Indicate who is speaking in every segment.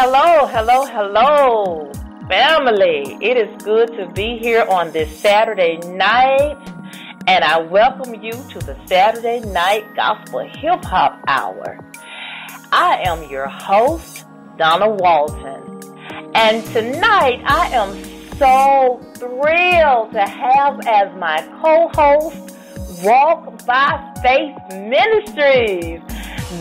Speaker 1: Hello, hello, hello, family. It is good to be here on this Saturday night, and I welcome you to the Saturday Night Gospel Hip Hop Hour. I am your host, Donna Walton, and tonight I am so thrilled to have as my co-host Walk by Faith Ministries.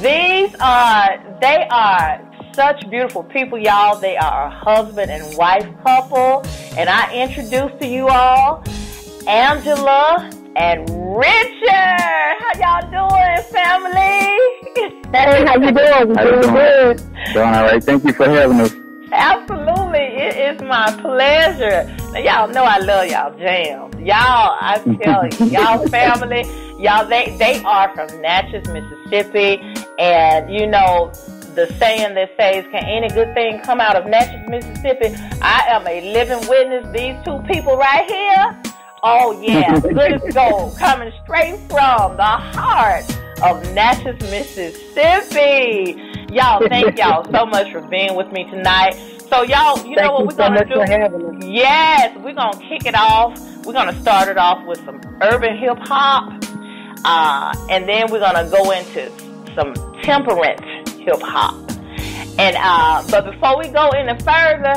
Speaker 1: These are, they are such beautiful people, y'all. They are a husband and wife couple. And I introduce to you all Angela and Richard. How y'all doing, family?
Speaker 2: Hey, how you doing?
Speaker 3: How you doing? good. Doing all right. Thank you for having us.
Speaker 1: Absolutely. It is my pleasure. Now, y'all know I love y'all jams. Y'all, I tell you, y'all family, y'all, they, they are from Natchez, Mississippi. And, you know, the saying that says, can any good thing come out of Natchez, Mississippi? I am a living witness. These two people right here, oh yeah, good as gold, coming straight from the heart of Natchez, Mississippi. Y'all, thank y'all so much for being with me tonight. So y'all, you
Speaker 2: thank
Speaker 1: know what
Speaker 2: we're
Speaker 1: so gonna
Speaker 2: do?
Speaker 1: Yes, we're gonna kick it off. We're gonna start it off with some urban hip hop, uh, and then we're gonna go into some temperance hip hop. And uh, but before we go any further,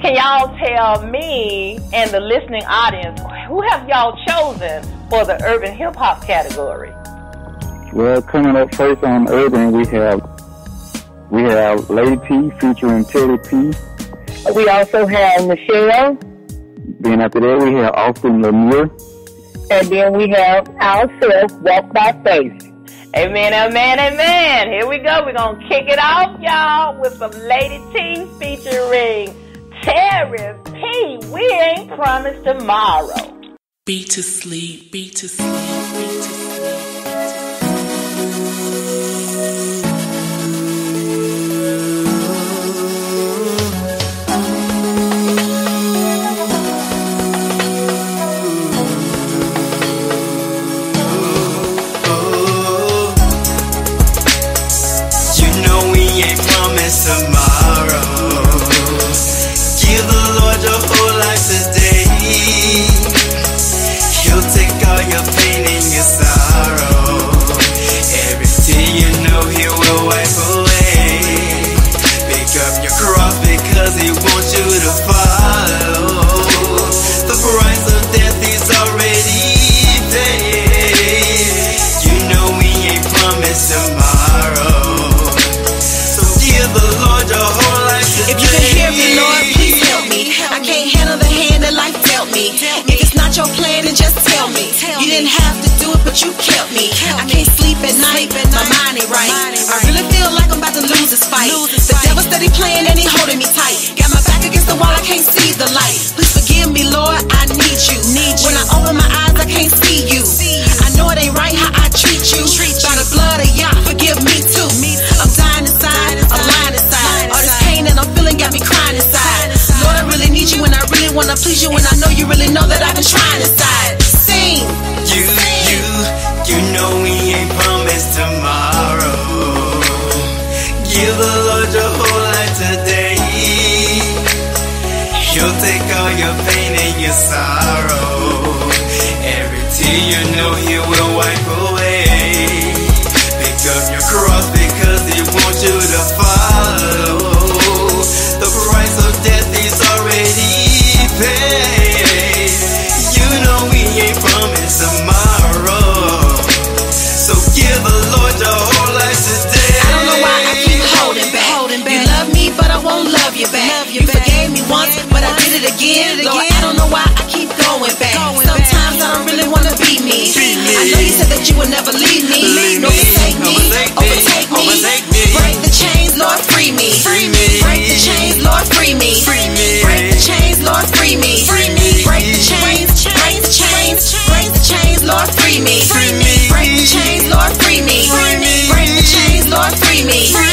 Speaker 1: can y'all tell me and the listening audience who have y'all chosen for the urban hip hop category?
Speaker 3: Well, coming up first on urban, we have we have Lady P featuring Teddy P.
Speaker 2: We also have Michelle.
Speaker 3: Then after that, we have Austin Lemieux.
Speaker 2: And then we have ourselves, Walk by Faith.
Speaker 1: Amen, amen, amen. Here we go. We're going to kick it off, y'all, with some Lady T featuring Terry P. We ain't promised tomorrow.
Speaker 4: Be to sleep, be to sleep,
Speaker 5: me. If it's not your plan, then just tell me. You didn't have to do it,
Speaker 6: but you kept me. I can't sleep at night, my mind ain't right. I really feel like I'm about to lose this fight. The devil's steady playing and he holding me
Speaker 5: tight. it
Speaker 7: again. Lord, I don't know
Speaker 8: why I keep going back. Going Sometimes back. I don't really wanna be me. be me. I know
Speaker 7: you said that you would never leave me. Leave
Speaker 8: no, me. Take me. Overtake, overtake me. Overtake me. Break the chains, Lord, free me. Free me. Break the chains, Lord, free me.
Speaker 9: Free me. Break the chains, Lord, free me. Free me. Break the chains, break the chains, break the chains, Lord, free me. Free me. Break the chains, Lord, free me. Free me. Break the chains, Lord, free me. Free me.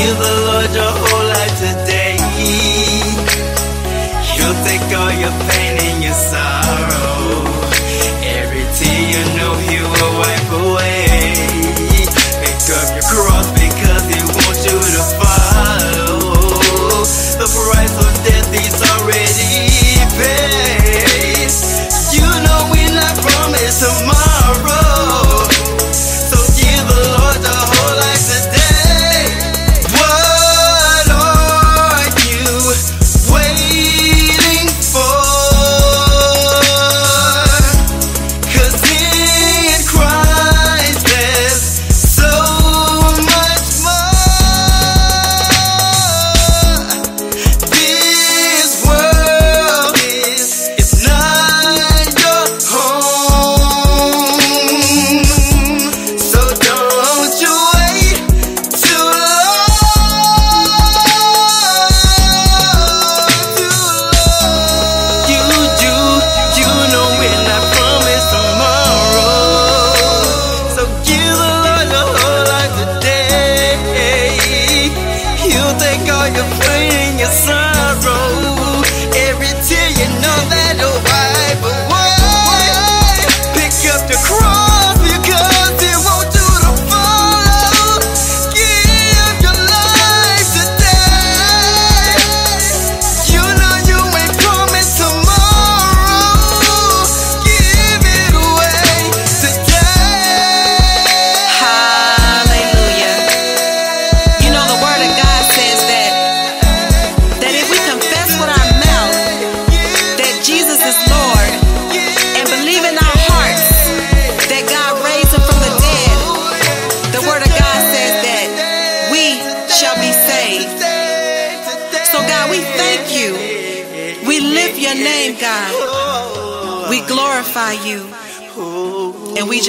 Speaker 9: Give the Lord your whole life today. He'll take all your pain and your sorrow. Every tear you know He will
Speaker 8: wipe away.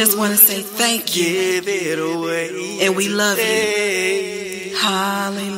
Speaker 8: just want to say thank you. Give it away. And we love you. Hallelujah.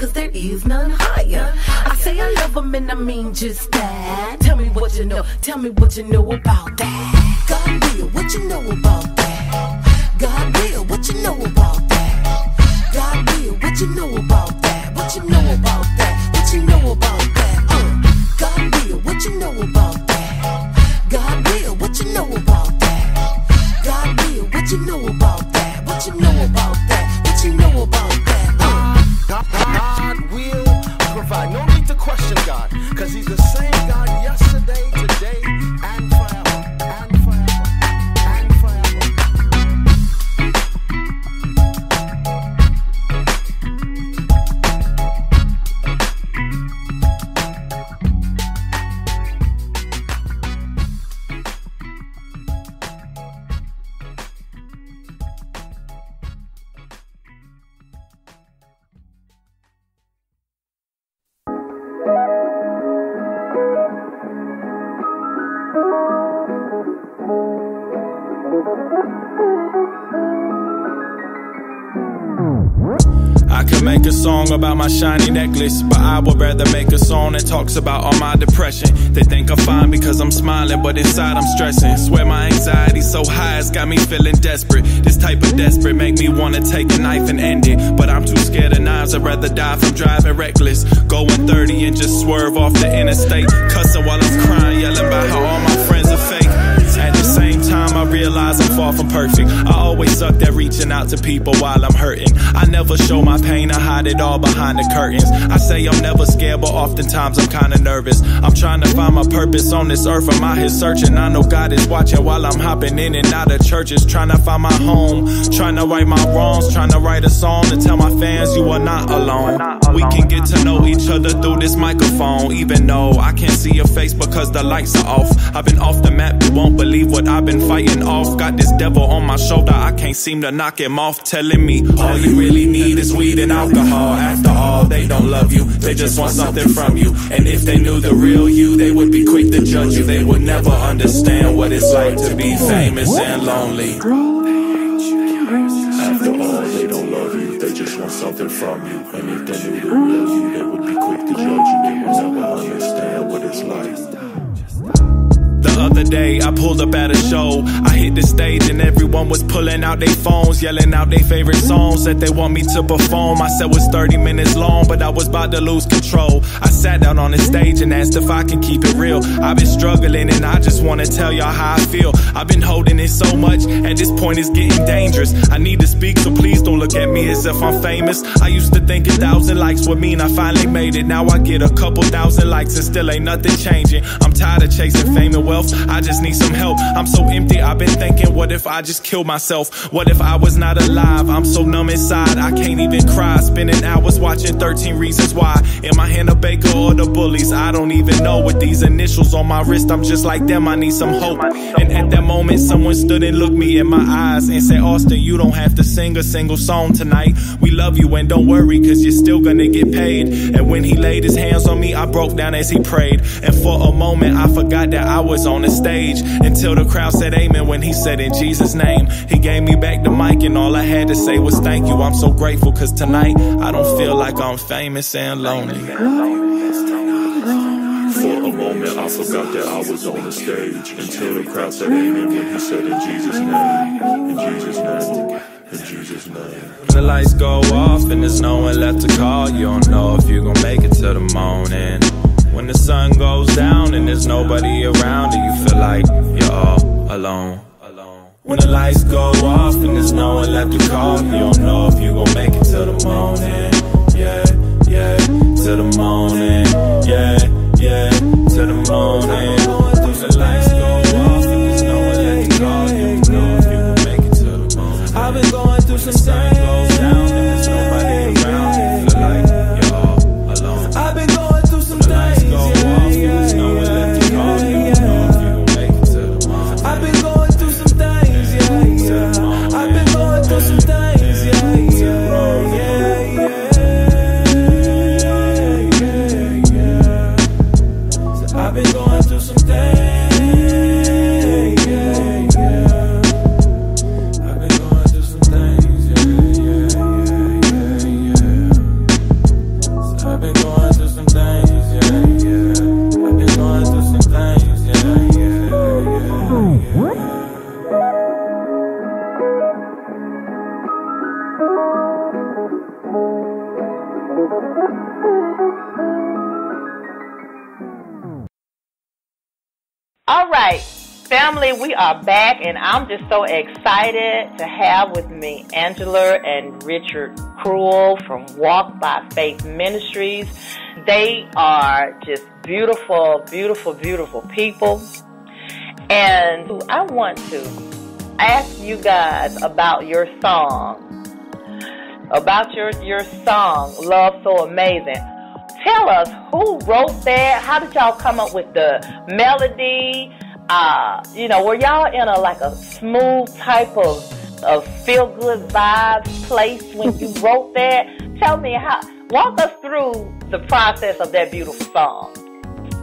Speaker 8: cause there is none higher. I say I love them and I mean just that. Tell me what you know, tell me what you know about that.
Speaker 7: God will, what you know about that? God will, what you know about that?
Speaker 10: God will,
Speaker 11: what you know about that? Shiny necklace, but I would rather make a song that talks about all my depression. They think I'm fine because I'm smiling, but inside I'm stressing. Swear my anxiety's so high, it's got me feeling desperate. This type of desperate make me wanna take a knife and end it, but I'm too scared of knives. I'd rather die from driving reckless, going 30 and just swerve off the interstate, cussing while I'm crying, yelling about how realize I'm far from perfect. I always suck at reaching out to people while I'm hurting. I never show my pain, I hide it all behind the curtains. I say I'm never scared, but oftentimes I'm kinda nervous. I'm trying to find my purpose on this earth. I'm out here searching. I know God is watching while I'm hopping in and out of churches, trying to find my home, trying to right my wrongs, trying to write a song to tell my fans you are not alone. We can get to know each other through this microphone, even though I can't see your face because the lights are off. I've been off the map, you won't believe what I've been fighting off. Got this devil on my shoulder, I can't seem to knock him off, telling me all you really need is weed and alcohol. After all, they don't love you, they just want something from you. And if they knew the real you, they would be quick to judge you. They would never understand what it's like to be famous and lonely.
Speaker 12: After all, they don't love you, they just want something from you. And if they knew the real you, they would be quick to judge you. They would never understand what it's like.
Speaker 11: The other day, I pulled up at a show. I hit the stage and everyone was pulling out their phones, yelling out their favorite songs that they want me to perform. I said it was 30 minutes long, but I was about to lose control. I sat down on the stage and asked if I can keep it real. I've been struggling and I just wanna tell y'all how I feel. I've been holding it so much, at this point it's getting dangerous. I need to speak, so please don't look at me as if I'm famous. I used to think a thousand likes would mean I finally made it. Now I get a couple thousand likes and still ain't nothing changing. I'm tired of chasing fame and wealth. I just need some help. I'm so empty. I've been thinking, what if I just kill myself? What if I was not alive? I'm so numb inside. I can't even cry. Spending hours watching 13 Reasons Why. Am I Hannah Baker or the bullies? I don't even know. With these initials on my wrist, I'm just like them. I need some hope. And at that moment, someone stood and looked me in my eyes and said, Austin, you don't have to sing a single song tonight. We love you and don't worry, cause you're still gonna get paid. And when he laid his hands on me, I broke down as he prayed. And for a moment, I forgot that I was on the stage until the crowd said amen when he said in Jesus' name. He gave me back the mic, and all I had to say was thank you. I'm so grateful, cause tonight I don't feel like I'm famous and lonely.
Speaker 12: For a moment, I forgot that I was on the stage until the crowd said amen when he said in Jesus' name, in Jesus' name, in Jesus' name.
Speaker 11: The lights go off and there's no one left to call. You don't know if you're gonna make it to the morning. When the sun goes down and there's nobody around, and you feel like you're all alone. When the lights go off and there's no one left to call, you don't know if you gon' make it till the morning. Yeah, yeah, till the morning. Yeah, yeah, till the morning. When the lights go off and there's no one left to call, you don't know if you gon' make it to the morning. I've been going through some things.
Speaker 1: Family, we are back, and I'm just so excited to have with me Angela and Richard Cruel from Walk by Faith Ministries. They are just beautiful, beautiful, beautiful people. And I want to ask you guys about your song. About your, your song, Love So Amazing. Tell us who wrote that? How did y'all come up with the melody? Uh, you know, were y'all in a like a smooth type of, of feel good vibes place when you wrote that? Tell me how walk us through the process of that beautiful song.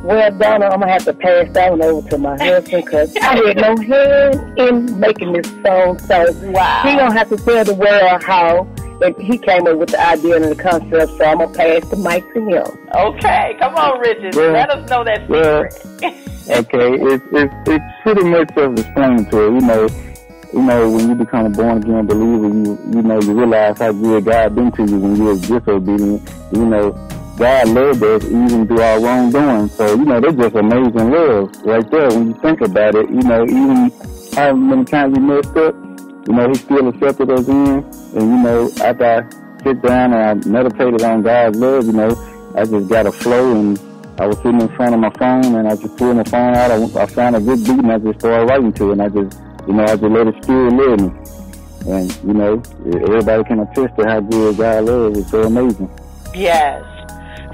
Speaker 2: Well, Donna, I'm gonna have to pass that one over to my husband because I had no hand in making this song. So
Speaker 1: wow.
Speaker 2: he gonna have to tell the world how and he came up with the idea and the concept. So I'm gonna pass the mic to him.
Speaker 1: Okay, come on, Richard.
Speaker 3: Well,
Speaker 1: Let us know that
Speaker 3: well,
Speaker 1: secret.
Speaker 3: Okay, it's it's it's pretty much self-explanatory. You know, you know when you become a born again believer, you you know you realize how good God been to you when you was disobedient. You know, God loved us even through our wrongdoing. So you know, that's just amazing love right there. When you think about it, you know, even how many times we messed up, you know, He still accepted us in. And you know, after I sit down and I meditated on God's love, you know, I just got a flow and I was sitting in front of my phone and I just pulled my phone out. I, I found a good beat and I just started writing to it. And I just, you know, I just let the spirit lead me. And, you know, everybody can attest to how good God loves. It's so amazing.
Speaker 1: Yes.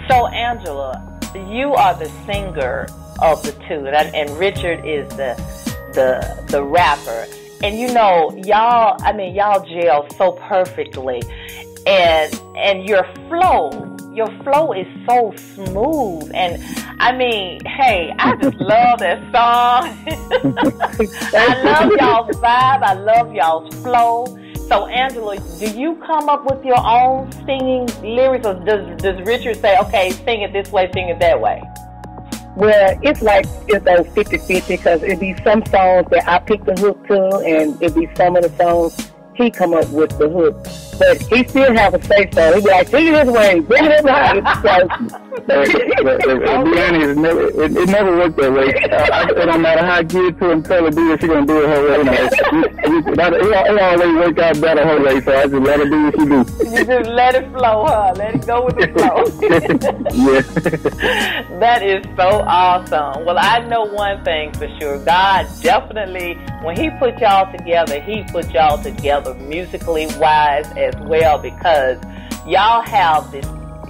Speaker 1: So, Angela, you are the singer of the two, and, and Richard is the the the rapper. And you know, y'all, I mean, y'all gel so perfectly, and and your flow, your flow is so smooth. And I mean, hey, I just love that song. I love y'all's vibe. I love y'all's flow. So, Angela, do you come up with your own singing lyrics, or does does Richard say, "Okay, sing it this way, sing it that way"?
Speaker 2: Well, it's like it's a 50-50 because it'd be some songs that I pick the hook to, and it'd be some of the songs he come up with the hook. But he still have a say so. He'd be like, sing it this way, bring it right.
Speaker 3: But, but, but, be honest, it never, it, it never worked that way. Uh, it don't matter how it to and tell her do it, she gonna do it her way. You know, it, it, it, it always work out better her way, so I just let her do what she do.
Speaker 1: You just let it flow, huh? Let it go with the flow.
Speaker 3: yeah.
Speaker 1: that is so awesome. Well, I know one thing for sure. God definitely, when He put y'all together, He put y'all together musically wise as well because y'all have this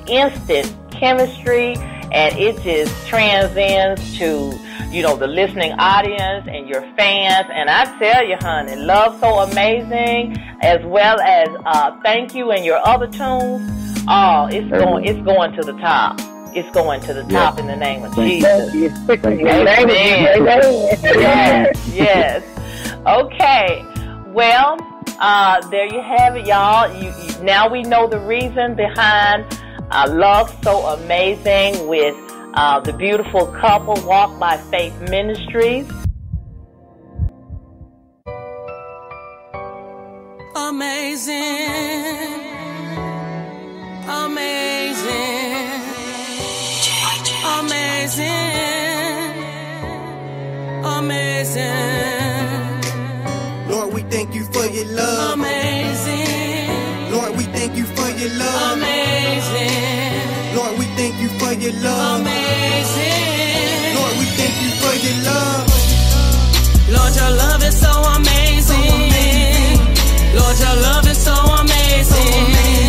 Speaker 1: instant chemistry and it just transcends to you know the listening audience and your fans. And i tell you honey love so amazing as well as uh thank you and your other tunes oh it's going it's going to the top. It's going to the top in the name of jesus. Amen. yes yes. Okay. Well uh, there you have it, y'all. You, you, now we know the reason behind uh, Love So Amazing with uh, the beautiful couple Walk by Faith Ministries.
Speaker 6: Amazing. Amazing. Amazing. Amazing.
Speaker 5: Lord, we thank you for your love.
Speaker 6: Amazing.
Speaker 5: Thank you for your love.
Speaker 6: Amazing.
Speaker 5: Lord, we thank you for your love.
Speaker 6: Amazing.
Speaker 5: Lord, we thank you for your love.
Speaker 6: Lord, your love is so amazing. Lord, your love is so amazing. Lord,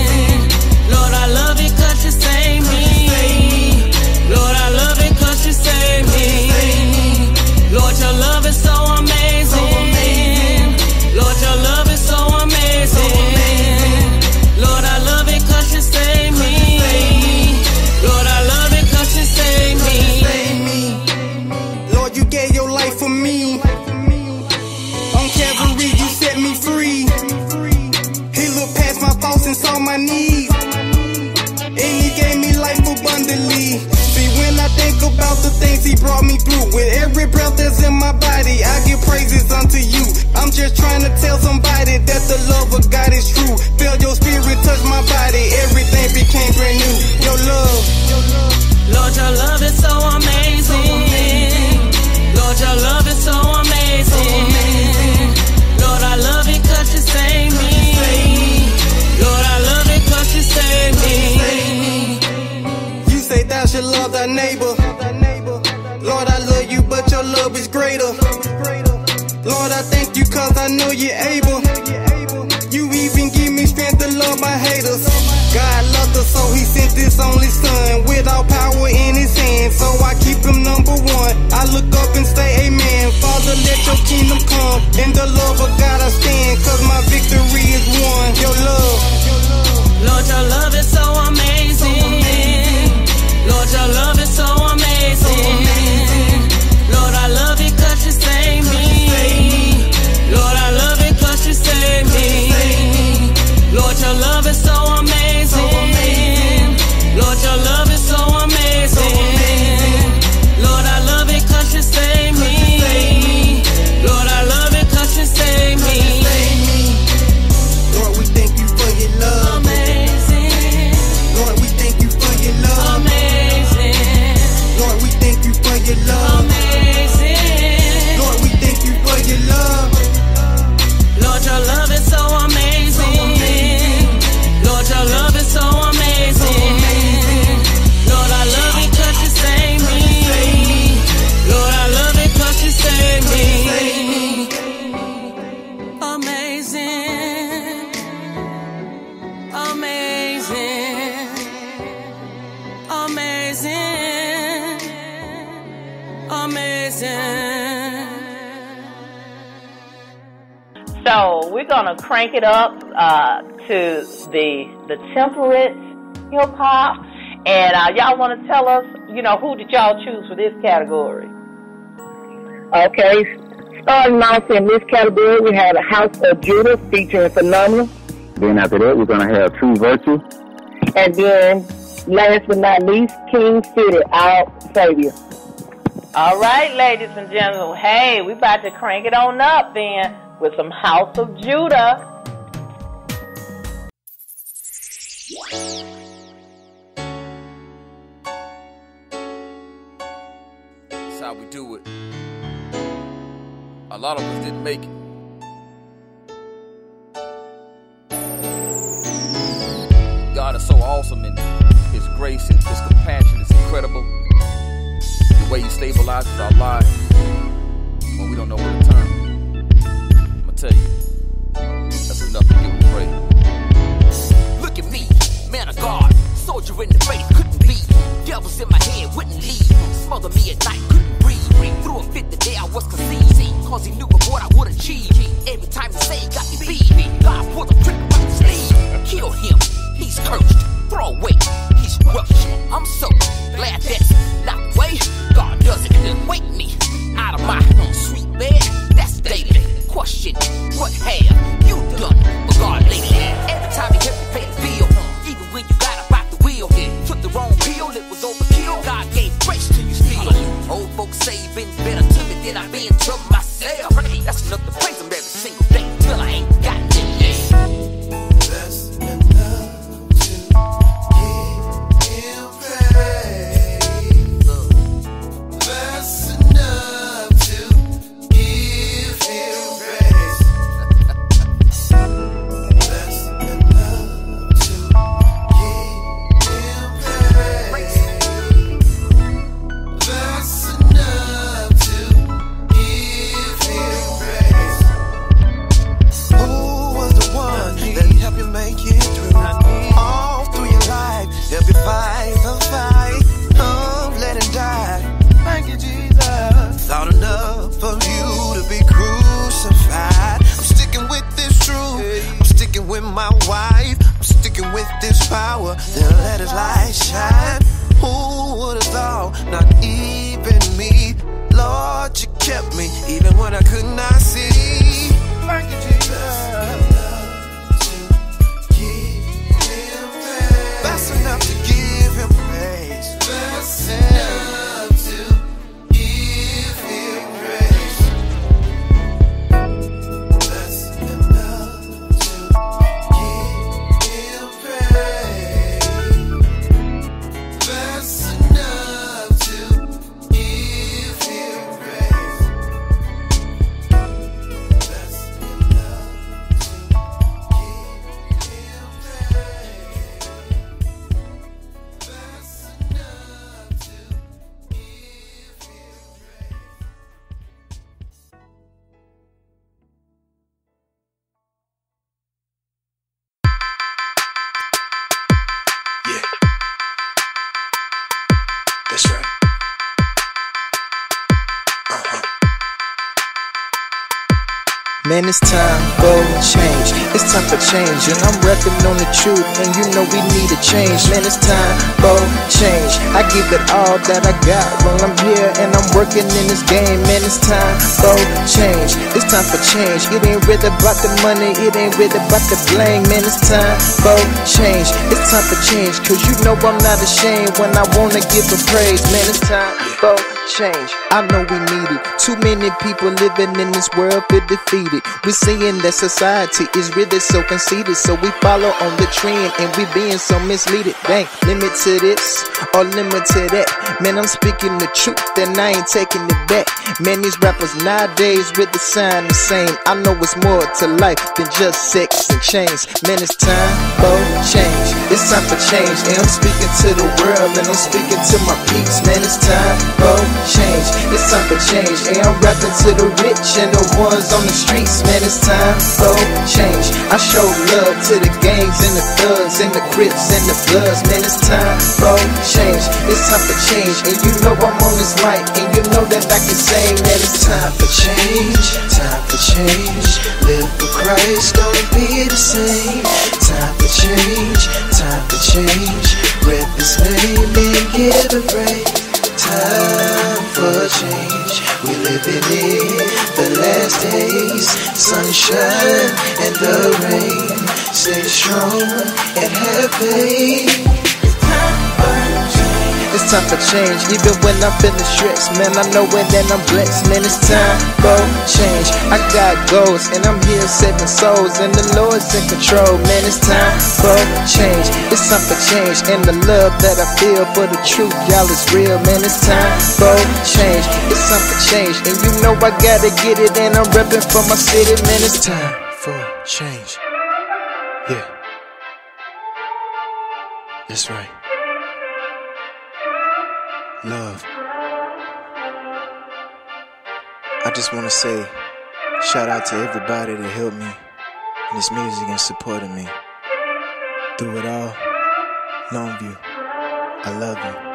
Speaker 5: life for me. On Calvary, you set me free. He looked past my faults and saw my needs. And he gave me life abundantly. See, when I think about the things he brought me through, with every breath that's in my body, I give praises unto you. I'm just trying to tell somebody that the love of God is true. Feel your spirit touch my body, everything became brand new. Your love.
Speaker 6: Lord, your love is so amazing. Lord, your love is so amazing.
Speaker 9: Lord, I love it cause you save me. Lord, I love it cause you save me. You say thou should love thy neighbor. Lord, I love you, but your love is greater.
Speaker 13: Lord, I thank you cause I know
Speaker 9: you're
Speaker 13: able. this only son with all power
Speaker 9: in
Speaker 13: his hand. So I keep him number
Speaker 9: one.
Speaker 13: I look up and say, Amen. Father,
Speaker 9: let your kingdom come. In the love of God I stand, cause my victory is won. Your love. Lord, your love is so amazing. Lord, your love
Speaker 6: is so amazing. crank it up uh, to the the temperate hip hop. And uh, y'all want to tell us, you know, who did y'all choose for this category?
Speaker 2: Okay, starting off in this category, we had a House of Judah featuring Phenomenal.
Speaker 3: Then after that, we're gonna have True Virtue.
Speaker 2: And then, last but not least, King City, our savior.
Speaker 6: All right, ladies and gentlemen. Hey, we about to crank it on up then with some House of Judah.
Speaker 14: That's how we do it. A lot of us didn't make it. God is so awesome in His grace and His compassion is incredible. The way He stabilizes our lives when we don't know where to turn.
Speaker 15: he
Speaker 5: new kept me, even when I could not see.
Speaker 16: Man, it's time for change. It's time for change, and I'm rapping on the truth. And you know we need a change. Man, it's time for change. I give it all that I got while I'm here and I'm working in this game. Man, it's time for change. It's time for change. It ain't really about the money, it ain't really about the blame. Man, it's time for change. It's time for change, cause you know I'm not ashamed when I wanna give a praise. Man, it's time for change. I know we need it. Too many people living in this world feel defeated. We're seeing that society is really so conceited, so we follow on the trend and we being so misleaded. Dang, limit to this or limit to that. Man, I'm speaking the truth and I ain't taking it back. Man, these rappers nowadays with the sound the same. I know it's more to life than just sex and chains. Man, it's time for change. It's time for change. And I'm speaking to the world and I'm speaking to my peeps. Man, it's time for change. It's time for change. And I'm rapping to the rich and the ones on the streets. Man, it's time for change. I show love to the gangs and the thugs and the crips and the bloods. Man, it's time for change. It's time for change. And you know I'm on this mic and you know that I can sing. that it's time for change. Time for change. Live for Christ, don't be the same. Time for change. Time for change. Rep His name and give a praise. Time for change. We living in the last days. Sunshine and the rain. Stay strong and have faith. It's time for change, even when I'm feeling stressed. Man, I know it and I'm blessed. Man, it's time for change. I got goals and I'm here saving souls, and the Lord's in control. Man, it's time for change. It's time for change, and the love that I feel for the truth, y'all is real. Man, it's time for change. It's time for change, and you know I gotta get it, and I'm repping for my city. Man, it's time for change. Yeah, that's right. Love. I just want to say shout out to everybody that helped me in this music and supported me. Through it all, Longview,
Speaker 17: I love you.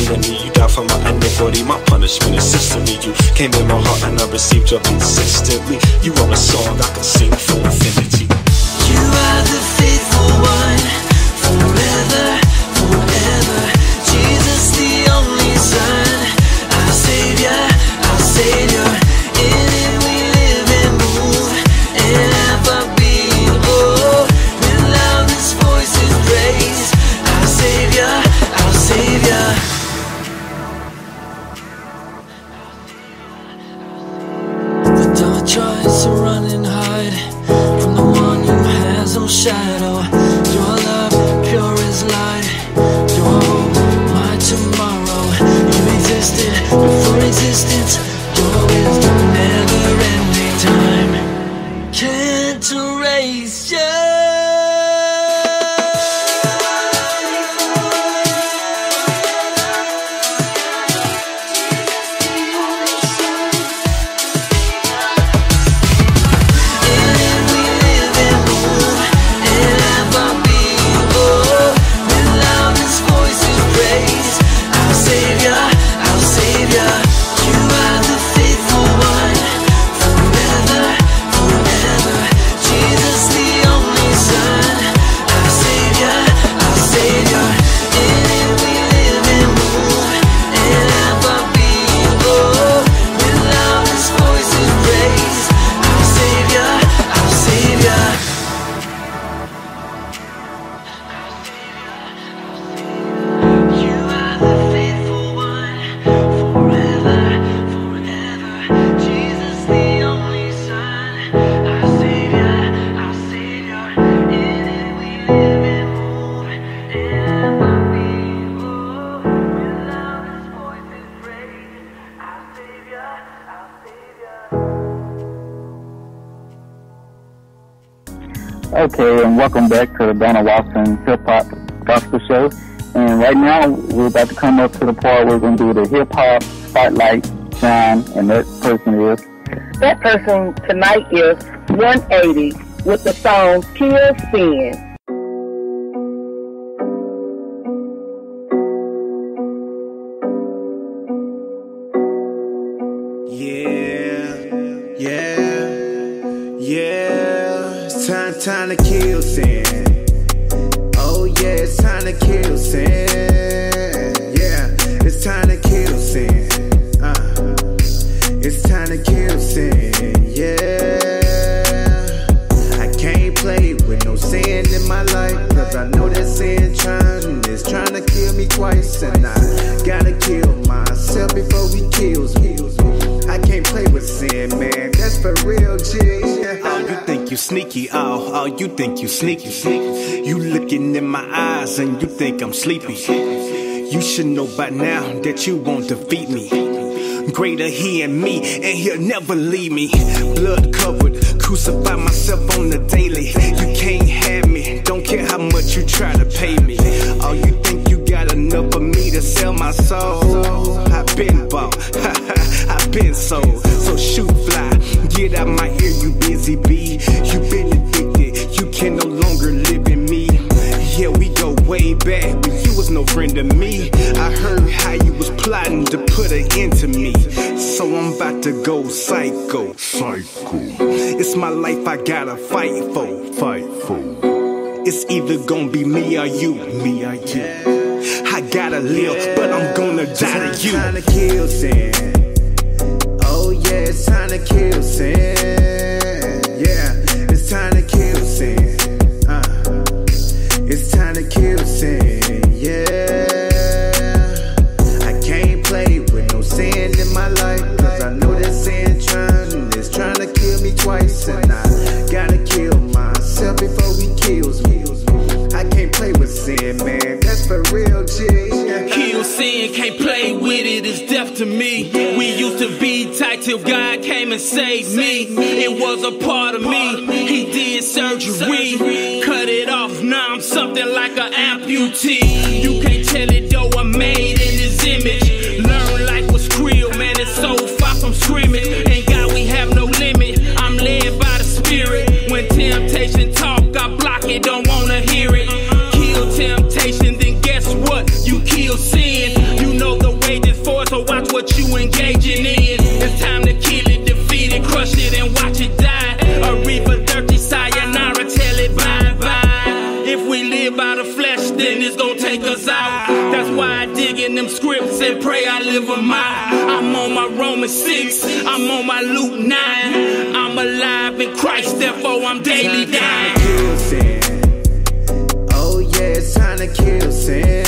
Speaker 17: Me, you died for my iniquity. My punishment is instantly. You came in my heart, and I received your peace instantly. You are a song I can sing for infinity.
Speaker 18: You are the faithful one,
Speaker 3: welcome back to the Donna Walton Hip Hop Gospel Show. And right now, we're about to come up to the part where we're going to do the hip hop spotlight John, and that person is.
Speaker 2: That person tonight is 180 with the song Kill Sin.
Speaker 19: Time, to kill sin. Oh yeah, it's time to kill sin. Yeah, it's time to kill sin. Uh, it's time to kill sin. Yeah, I can't play with no sin in my life, cause I know that sin trying is trying to kill me twice, and I gotta kill myself before he kills me. I can't play with sin, man. That's for real, G.
Speaker 20: Oh, you think you sneaky? Oh, oh, you think you sneaky? You looking in my eyes and you think I'm sleepy. You should know by now that you won't defeat me. Greater he and me, and he'll never leave me. Blood covered, crucify myself on the daily. You can't have me, don't care how much you try to pay me. Oh, you think you got enough of me to sell my soul? I've been bought, I've been sold. So shoot fly, get out my ear, you busy bee. You been addicted, you can no longer live in me. Yeah, we go way back, but you was no friend of me. I heard how you was plotting to put an end to me. So I'm about to go psycho. Psycho. It's my life I gotta fight for. Fight for. It's either gonna be me or you. Me or you. I gotta live, but I'm gonna die to you.
Speaker 19: Time to kill sin. It's time to kill sin. Yeah, it's time to kill sin. Uh, it's time to kill sin. Yeah, I can't play with no sin in my life, cause I know that sin trying is trying to kill me twice, and I gotta kill myself before he kills me. I can't play with sin, man. That's for real, G.
Speaker 21: Kill sin, can't play with it, it's death to me. We used to be tight till God came and saved me. It was a part of me, He did surgery. Cut it off, now I'm something like an amputee. You can't tell it though, I'm made in His image. Learn life was real, man, it's so far from scrimmage. And God, we have no limit, I'm led by the Spirit. When temptation talk, I block it, don't wanna hear it. Kill temptation, then guess what? You kill sin. You know the wages for it, so watch what you engaging in. It's time to kill it, defeat it, crush it, and watch it die. A reaper, dirty sayonara, tell it bye bye. If we live by the flesh, then it's gonna take us out. That's why I dig in them scripts and pray I live a mile. I'm on my Romans 6, I'm on my Luke 9. I'm alive in Christ, therefore I'm daily dying.
Speaker 19: Time to kill sin.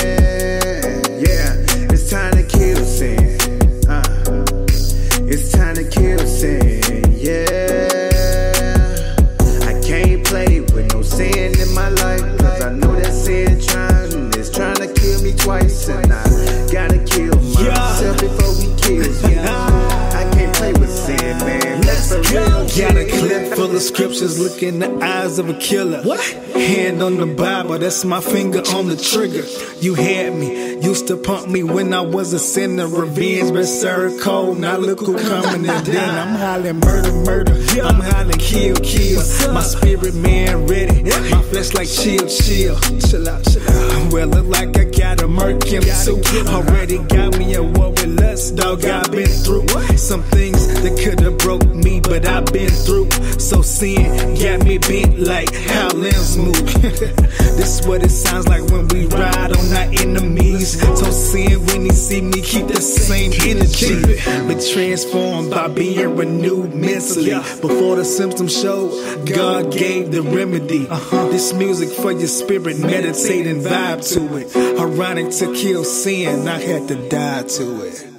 Speaker 20: Of scriptures, look in the eyes of a killer. What? Hand on the Bible, that's my finger on the trigger. You had me, used to pump me when I was a sinner. Revenge been served cold, now look who coming in then. I'm hollering murder, murder. I'm hollering kill, kill. My spirit man ready, my flesh like chill, chill. Chill out, chill out. Well, look like I got a merkin too. Already got me a war with lust, dog. I've been through some things that could have broke me, but I've been through. So sin got me bent like how limbs move. this is what it sounds like when we ride on our enemies. So sin when he see me keep the same energy. But transformed by being renewed mentally. Before the symptoms show, God gave the remedy. Uh-huh. This music for your spirit, meditate and vibe to it. Ironic to kill sin, I had to die to it.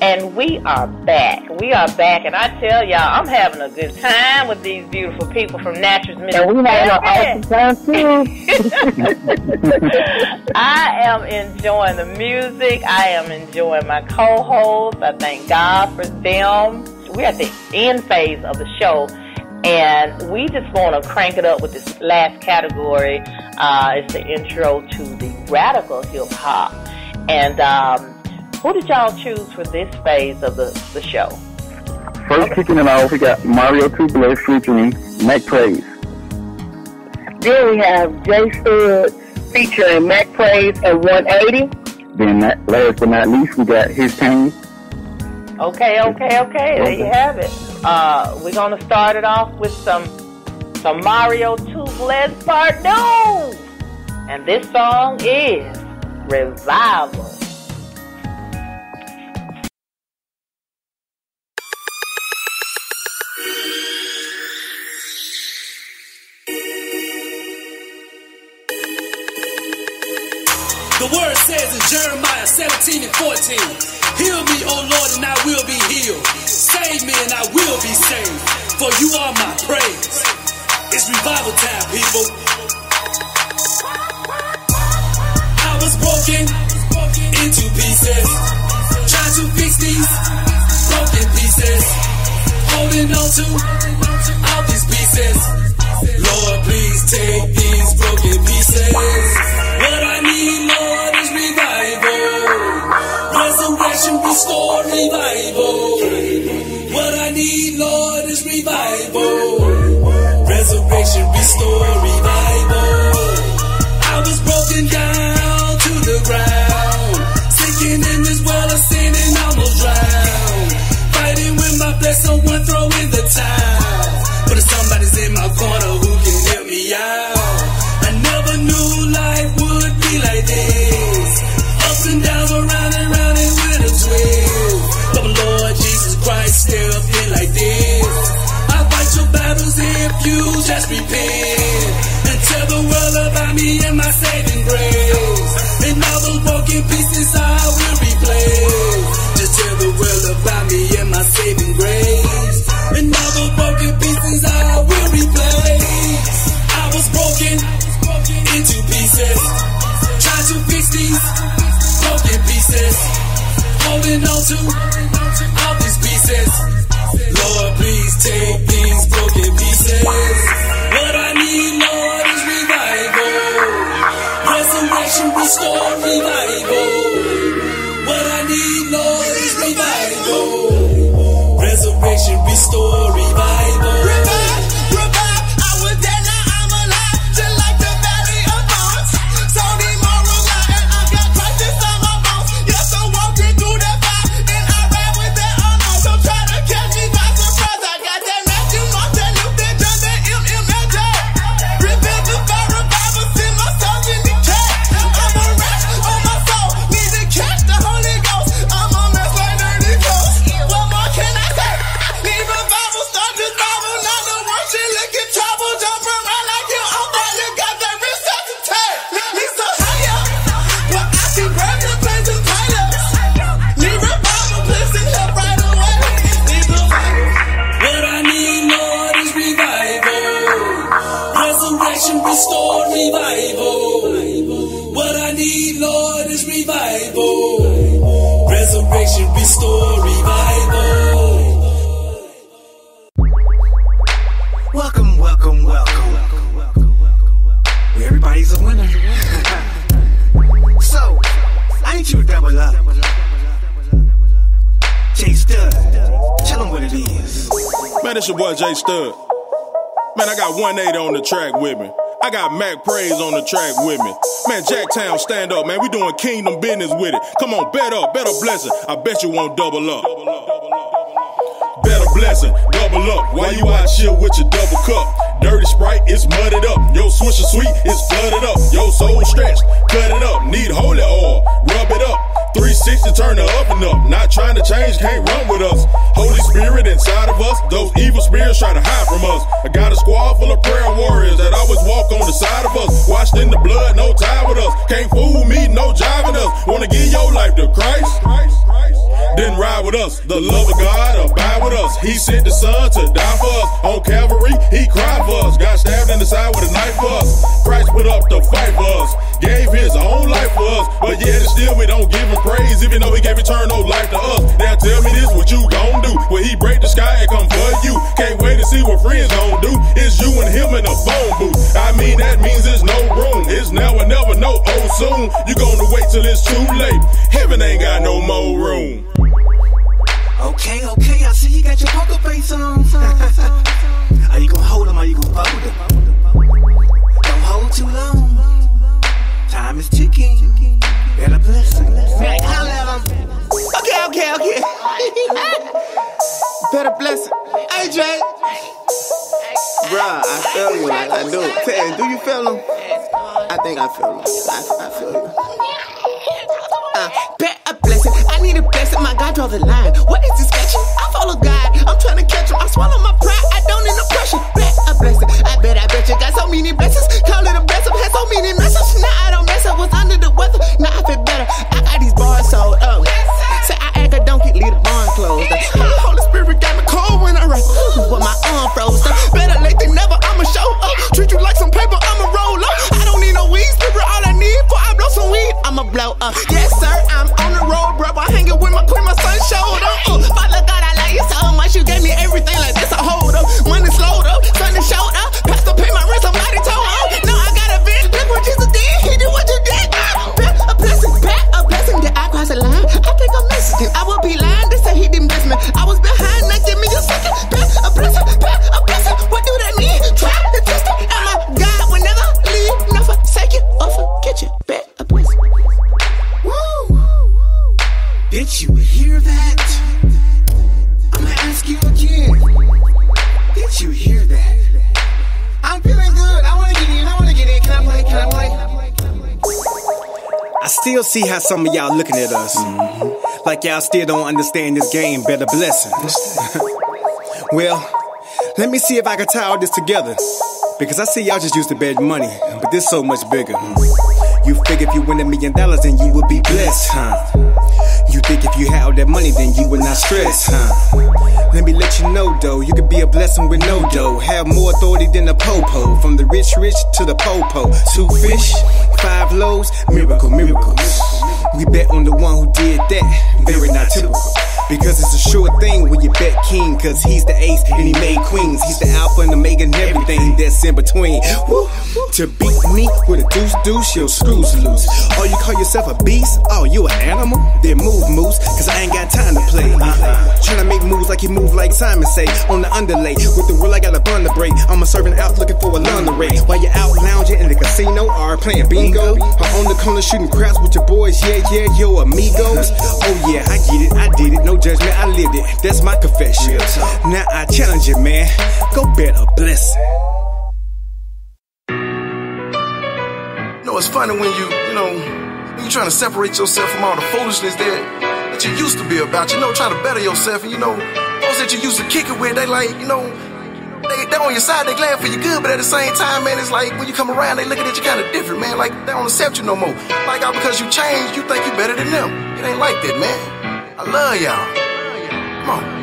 Speaker 1: And we are back. We are back, and I tell y'all, I'm having a good time with these beautiful people from Natchez, Mississippi.
Speaker 2: And we having an awesome time too.
Speaker 1: I am enjoying the music. I am enjoying my co-hosts. I thank God for them. We're at the end phase of the show. And we just want to crank it up with this last category. Uh, it's the intro to the radical hip hop. And um, who did y'all choose for this phase of the, the show?
Speaker 3: First kicking it off, we got Mario Tubular featuring Mac Praise.
Speaker 2: Then we have Jay Stud featuring Mac Praise and 180.
Speaker 3: Then that, last but not least, we got His Pain.
Speaker 1: Okay, okay, okay. There you have it. Uh, we're gonna start it off with some some Mario Tubeless Pardon, and this song is Revival.
Speaker 21: And I will be healed. Save me, and I will be saved. For you are my praise. It's revival time, people. I was broken into pieces. Trying to fix these broken pieces. Holding on to all these pieces. Lord, please take these broken pieces. What I need, Lord, is revival. Resurrection, restore, revival. What I need, Lord, is revival. Resurrection, restore, revival. I was broken down to the ground. Sinking in this well of sin and almost drowned. Fighting with my flesh, someone if you just repent. And tell the world about me and my saving grace. And all those broken pieces I will replace. Just tell the world about me and my saving grace. And all those broken pieces I will replace. I was broken into pieces. Trying to fix these broken pieces. Holding on to all these pieces. Lord, please take these broken pieces. What I need, Lord, is revival. Resurrection, restore, revival.
Speaker 22: Jacktown, stand up, man. We doing kingdom business with it. Come on, bet up, bet a blessing. I bet you won't double up. Bet a blessing, double up. Why you out here with your double cup? Dirty Sprite, it's mudded up. Yo, Swisher Sweet, 360, turn up and up. Not trying to change, can't run with us. Holy Spirit inside of us. Those evil spirits try to hide from us. I got a squad full of prayer warriors that always walk on the side of us. Washed in the blood, no tie with us. Can't fool me, no jiving us. Wanna give your life to Christ? Christ? Then ride with us. The love of God abide with us. He sent the Son to die for us. On Calvary, He cried for us. Got stabbed in the side with a knife for us. Christ put up the fight for us. Gave His own life for us. But yet still we don't give him praise, even though he gave eternal life to us. Now tell me this, what you gon' do? When he break the sky and come for you? Can't wait to see what friends gon' do. It's you and him in a phone booth. I mean, that means there's no room. It's now or never, no oh soon. You gonna wait till it's too late. Heaven ain't got no more room.
Speaker 23: Okay, okay, I see you got your poker face on. are you gonna hold them or you gonna fold them? Don't hold too long. Time is ticking. Better blessing. Man, holla at 'em. Okay, okay, okay. Better blessing. Hey, Jay.
Speaker 24: Bruh, I feel you like I do. Tell do you feel them? I think I feel them. I, I feel you.
Speaker 23: Uh, bet a blessing. I need a blessing. My God draw the line. What is this sketching? I follow God. I'm trying to catch him. I swallow my pride. I don't need no pressure. Bet a blessing. I bet, I bet you got so many blessings. Call it a blessing. Had so many messages. Was under the weather. Now I feel better. I got these bars sold up.
Speaker 19: How some of y'all looking at us. Like y'all still don't understand this game. Better blessing. well, let me see if I can tie all this together. Because I see y'all just used to beg money, but this so much bigger. You figure if you win a million dollars, then you would be blessed, huh? You think if you had all that money, then you would not stress, huh? Let me let you know, though, you could be a blessing with no dough. Have more authority than the popo. From the rich, rich to the popo. Two fish, five loaves, miracle, miracles. We bet on the one who did that. Very not typical. Because it's a sure thing when you bet king, cause he's the ace and he made queens. He's the alpha and the omega and everything that's in between. Woo. To beat me with a deuce deuce, your screws loose. Oh, you call yourself a beast? Oh, you an make move like Simon say on the underlay. With the world, I got a bun to break. I'm a servant out looking for a laundry. While you're out lounging in the casino or playing bingo, or on the corner shooting craps with your boys. Yeah, yeah, yo, amigos. Oh yeah, I get it, I did it. No judgment, I lived it. That's my confession. Now I challenge you, man. Go bet a blessing.
Speaker 25: You know, it's funny when you, you know, when you trying to separate yourself from all the foolishness that, you used to be about, you know, trying to better yourself. And, you know, folks that you used to kick it with, they like, you know, they, they on your side, they glad for you good, but at the same time, man, it's like when you come around, they looking at you kind of different, man. Like they don't accept you no more. Like all because you changed, you think you better than them. It ain't like that, man. I love y'all. Come on.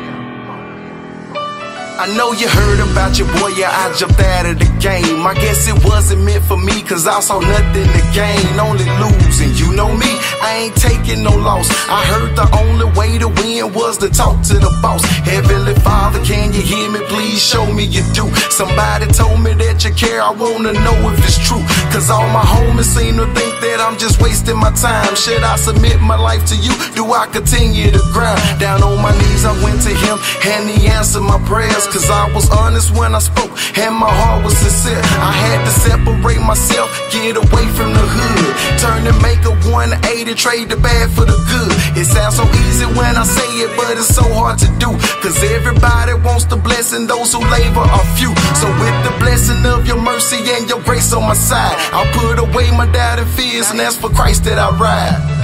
Speaker 25: I know you heard about your boy, yeah, I jumped out of the game. I guess it wasn't meant for me, cause I saw nothing to gain, only losing. You know me, I ain't taking no loss. I heard the only way to win was to talk to the boss. Heavenly Father, can you hear me? Please show me you do. Somebody told me that you care, I wanna know if it's true. Cause all my homies seem to think that I'm just wasting my time. Should I submit my life to you? Do I continue to grind? Down on my knees, I went to him, and he answered my prayers. Cause I was honest when I spoke, and my heart was sincere. I had to separate myself, get away from the hood. Turn and make a 180, trade the bad for the good. It sounds so easy when I say it, but it's so hard to do. Cause everybody wants the blessing, those who labor are few. So with the blessing of your mercy and your grace on my side, I'll put away my doubt and fears, and that's for Christ that I ride.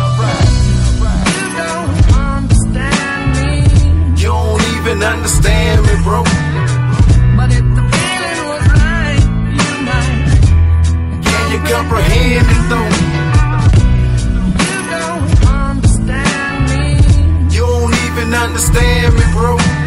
Speaker 25: Even understand me, bro.
Speaker 26: But if the feeling was right, you might.
Speaker 25: Can you comprehend it though?
Speaker 26: You don't understand me.
Speaker 25: You don't even understand me, bro.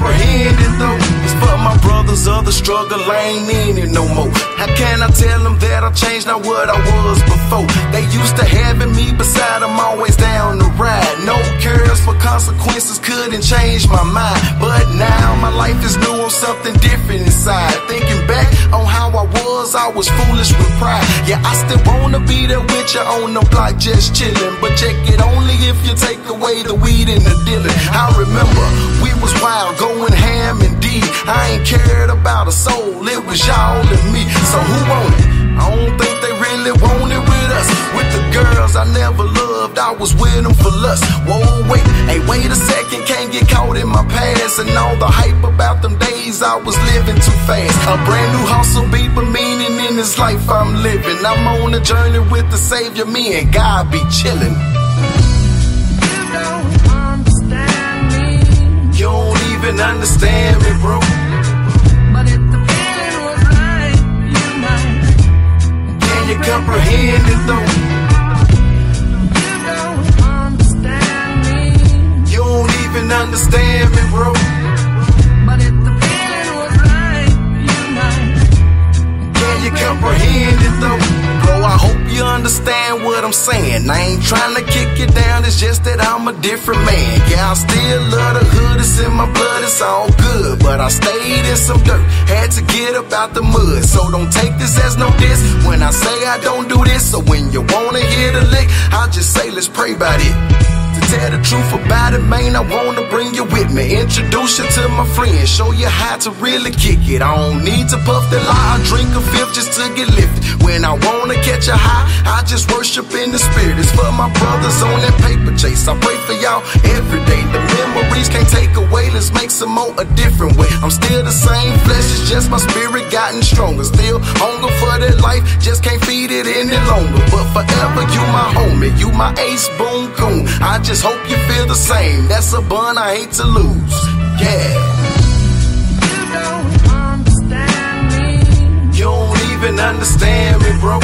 Speaker 25: Can you comprehend it though? It's for my brothers of the struggle, I ain't in it no more. How can I tell them that I changed not what I was before? They used to having me beside them, always down the ride. No cares for consequences, couldn't change my mind. But now my life is new on something different inside. Thinking back on how I was, I was foolish with pride. Yeah, I still wanna be there with you on the block, just chillin'. But check it only if you take away the weed and the dealing. I remember we was wild, going ham indeed. I ain't cared about a soul, it was y'all and me. So who want it? I don't think they really want it with us. With the girls I never loved, I was with them for lust. Whoa, wait, hey, wait a second, can't get caught in my past. And all the hype about them days, I was living too fast. A brand new hustle, beat but meaning in this life I'm living. I'm on a journey with the Savior, me and God be chillin'. You don't understand me. You don't even understand me, bro. But if the plan was right, you might Can you comprehend it though? Don't understand me, bro. But if the feeling was right, you might. Can you comprehend it though? Bro, I hope you understand what I'm saying. I ain't trying to kick you down, it's just that I'm a different man. Yeah, I still love the hood, it's in my blood, it's all good. But I stayed in some dirt, had to get up out the mud. So don't take this as no diss when I say I don't do this. So when you wanna hear the lick, I'll just say let's pray about it. Tell the truth about it, man, I wanna bring you with me. Introduce you to my friends, show you how to really kick it. I don't need to puff the lie, I drink a fifth just to get lifted. When I wanna catch a high, I just worship in the spirit. It's for my brothers on that paper chase. I pray for y'all every day. The memories can't take away, let's make some more a different way. I'm still the same flesh, it's just my spirit gotten stronger. Still hunger for that life, just can't feed it any longer. But forever, you my homie, you my ace boom coon. I just hope you feel the same. That's a bun I hate to lose. Yeah. You don't understand me. You don't even understand me, bro.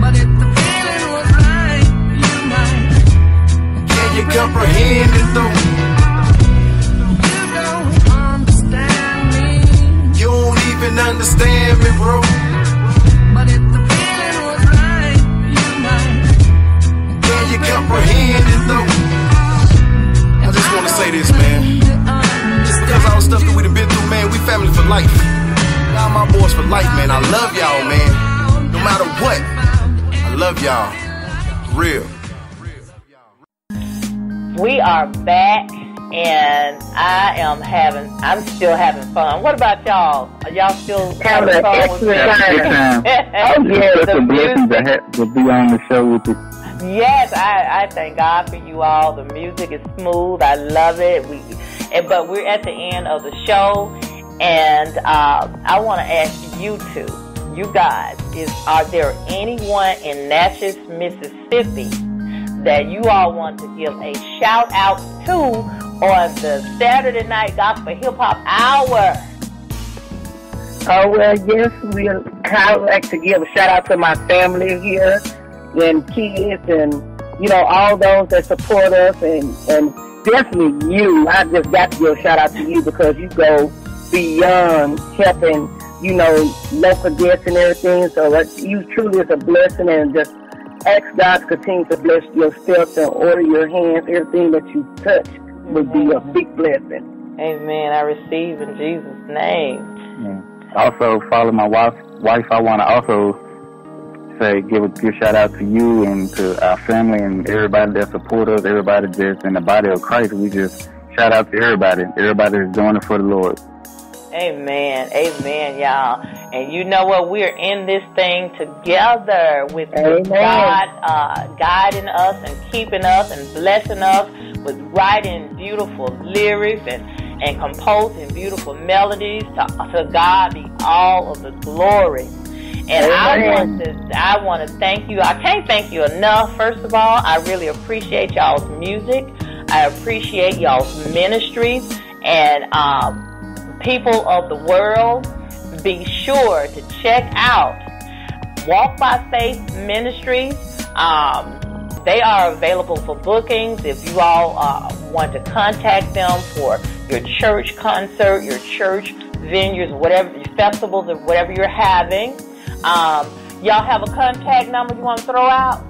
Speaker 25: But if the feeling was right, you might. Can you comprehend it though? You don't understand me. You don't even understand me, bro. Can you comprehend it though? I just wanna say this, man. Just because all the stuff that we done been through, man, we family for life. Y'all my boys for life, man. I love y'all, man. No matter what, I love y'all. Real.
Speaker 1: We are back, and I am having, I'm still having fun. What about y'all? Are y'all still having
Speaker 2: Having an
Speaker 1: fun with me?
Speaker 2: excellent time.
Speaker 1: oh,
Speaker 2: yeah,
Speaker 3: It's
Speaker 1: the
Speaker 3: a blessing to, ha- to be on the show with you.
Speaker 1: Yes, I, I thank God for you all. The music is smooth. I love it. We, and, but we're at the end of the show, and uh, I want to ask you two, you guys, is are there anyone in Natchez, Mississippi, that you all want to give a shout out to on the Saturday Night Gospel Hip Hop Hour?
Speaker 2: Oh well, yes, we. I would like to give a shout out to my family here, and kids, and you know all those that support us, and and definitely you. I just got to give a shout out to you because you go beyond helping, you know, local guests and everything. So that you truly is a blessing, and just ask God to continue to bless your steps and order your hands. Everything that you touch would be a big blessing.
Speaker 1: Amen. I receive in Jesus' name.
Speaker 3: Yeah. Also, follow my wife. Wife, I want to also say give a good shout out to you and to our family and everybody that support us. Everybody that's in the body of Christ. We just shout out to everybody. Everybody that's doing it for the Lord.
Speaker 1: Amen. Amen, y'all. And you know what? We're in this thing together with, with
Speaker 2: Amen.
Speaker 1: God uh, guiding us and keeping us and blessing us with writing beautiful lyrics and, and composing beautiful melodies. To, to God be all of the glory. And I want to I want to thank you. I can't thank you enough. First of all, I really appreciate y'all's music. I appreciate y'all's ministries and um, people of the world. Be sure to check out Walk by Faith Ministries. Um, they are available for bookings if you all uh, want to contact them for your church concert, your church venues, whatever festivals, or whatever you're having. Um, y'all have a contact number you want to throw out?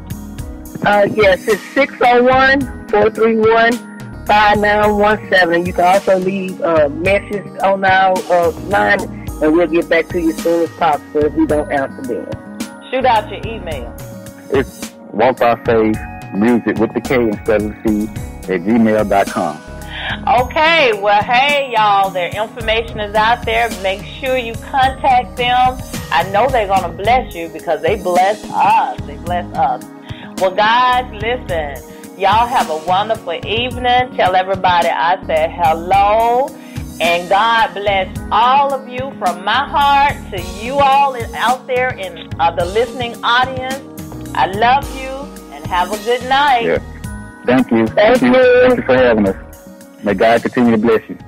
Speaker 2: Uh, yes, it's 601-431-5917. You can also leave a message on our uh, line, and we'll get back to you as soon as possible if we don't answer them.
Speaker 1: Shoot out your email.
Speaker 3: It's Walk by Faith Music with the K instead of the C at gmail.com.
Speaker 1: Okay, well, hey, y'all, their information is out there. Make sure you contact them. I know they're going to bless you because they bless us. They bless us. Well, guys, listen. Y'all have a wonderful evening. Tell everybody I said hello. And God bless all of you from my heart to you all out there in uh, the listening audience. I love you and have a good night.
Speaker 3: Yeah. Thank you. Thank, you. Thank you for having us. May God continue to bless you.